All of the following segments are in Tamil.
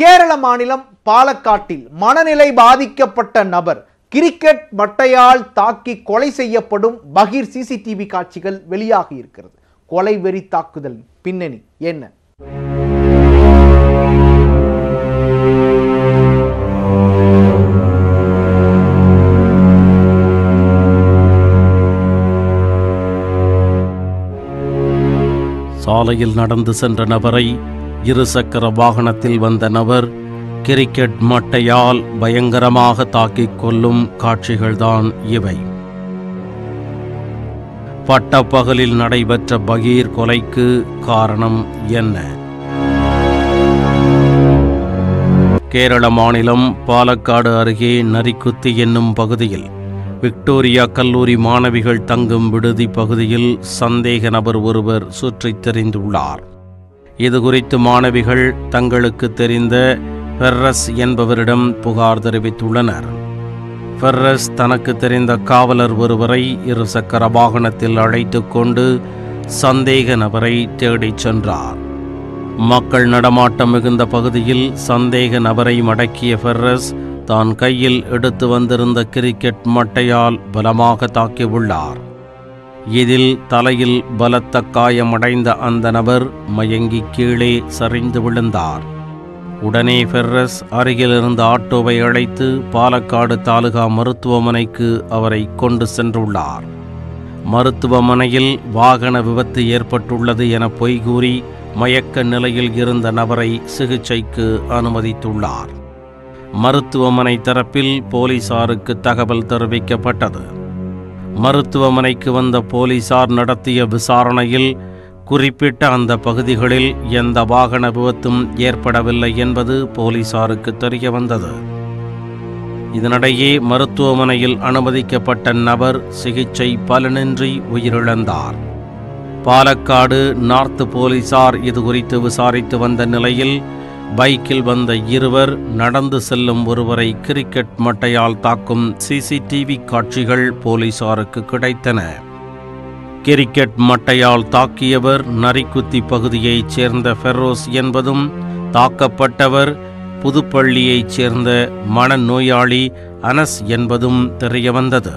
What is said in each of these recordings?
கேரள மாநிலம் பாலக்காட்டில் மனநிலை பாதிக்கப்பட்ட நபர் கிரிக்கெட் மட்டையால் தாக்கி கொலை செய்யப்படும் பகீர் சிசிடிவி காட்சிகள் வெளியாகி இருக்கிறது. கொலை வெறி தாக்குதல் பின்னணி என்ன? சாலையில் நடந்து சென்ற நபரை இருசக்கர வாகனத்தில் வந்த நபர் கிரிக்கெட் மட்டையால் பயங்கரமாக தாக்கிக் கொள்ளும் காட்சிகள்தான் இவை. பட்டப்பகலில் நடைபெற்ற பகீர் கொலைக்கு காரணம் என்ன? கேரள மாநிலம் பாலக்காடு அருகே நரிக்குத்தி என்னும் பகுதியில் விக்டோரியா கல்லூரி மாணவிகள் தங்கும் விடுதி பகுதியில் சந்தேக நபர் ஒருவர் சுற்றித் தெரிந்துள்ளார். இது குறித்து மாணவிகள் தங்களுக்கு தெரிந்த ஃபெர்ரஸ் என்பவரிடம் புகார் தெரிவித்துள்ளனர். ஃபெர்ரஸ் தனக்கு தெரிந்த காவலர் ஒருவரை இருசக்கர வாகனத்தில் அழைத்து கொண்டு சந்தேக நபரை தேடிச் சென்றார். மக்கள் நடமாட்டம் மிகுந்த பகுதியில் சந்தேக நபரை மடக்கிய ஃபெர்ரஸ் தான் கையில் எடுத்து வந்திருந்த கிரிக்கெட் மட்டையால் பலமாக தாக்கியுள்ளார். இதில் தலையில் பலத்த காயமடைந்த அந்த நபர் மயங்கி கீழே சரிந்து விழுந்தார். உடனே ஃபெர்ரஸ் அருகிலிருந்த ஆட்டோவை அழைத்து பாலக்காடு தாலுகா மருத்துவமனைக்கு அவரை கொண்டு சென்றுள்ளார். மருத்துவமனையில் வாகன விபத்து ஏற்பட்டுள்ளது என பொய் கூறி மயக்க நிலையில் இருந்த நபரை சிகிச்சைக்கு அனுமதித்துள்ளார். மருத்துவமனை தரப்பில் போலீசாருக்கு தகவல் தெரிவிக்கப்பட்டது. மருத்துவமனைக்கு வந்த போலீசார் நடத்திய விசாரணையில் குறிப்பிட்ட அந்த பகுதிகளில் எந்த வாகன விபத்தும் ஏற்படவில்லை என்பது போலீசாருக்கு தெரிய வந்தது. இதனிடையே மருத்துவமனையில் அனுமதிக்கப்பட்ட நபர் சிகிச்சை பலனின்றி உயிரிழந்தார். பாலக்காடு நார்த் போலீசார் இது குறித்து விசாரித்து வந்த நிலையில் பைக்கில் வந்த இருவர் நடந்து செல்லும் ஒருவரை கிரிக்கெட் மட்டையால் தாக்கும் சிசிடிவி காட்சிகள் போலீசாருக்கு கிடைத்தன. கிரிக்கெட் மட்டையால் தாக்கியவர் நரிக்குத்தி பகுதியைச் சேர்ந்த ஃபெரோஸ் என்பதும் தாக்கப்பட்டவர் புதுப்பள்ளியைச் சேர்ந்த மனநோயாளி அனஸ் என்பதும் தெரியவந்தது.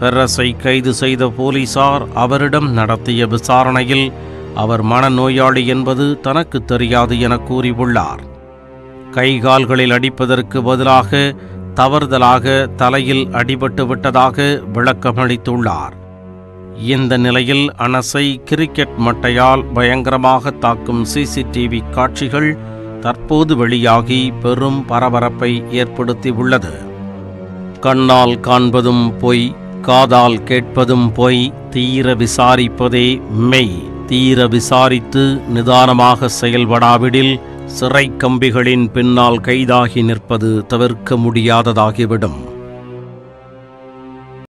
ஃபெரஸை கைது செய்த போலீசார் அவரிடம் நடத்திய விசாரணையில் அவர் மனநோயாளி என்பது தனக்கு தெரியாது என கூறியுள்ளார். கை கால்களில் அடிப்பதற்கு பதிலாக தவறுதலாக தலையில் அடிபட்டு விட்டதாக விளக்கமளித்துள்ளார். இந்த நிலையில் அனசை கிரிக்கெட் மட்டையால் பயங்கரமாக தாக்கும் சிசிடிவி காட்சிகள் தற்போது வெளியாகி பெரும் பரபரப்பை ஏற்படுத்தியுள்ளது. கண்ணால் காண்பதும் பொய் காதால் கேட்பதும் பொய் தீர விசாரிப்பதே மெய். தீர விசாரித்து நிதானமாக செயல்படாவிடில் சிறை கம்பிகளின் பின்னால் கைதாகி நிற்பது தவிர்க்க முடியாததாகிவிடும்.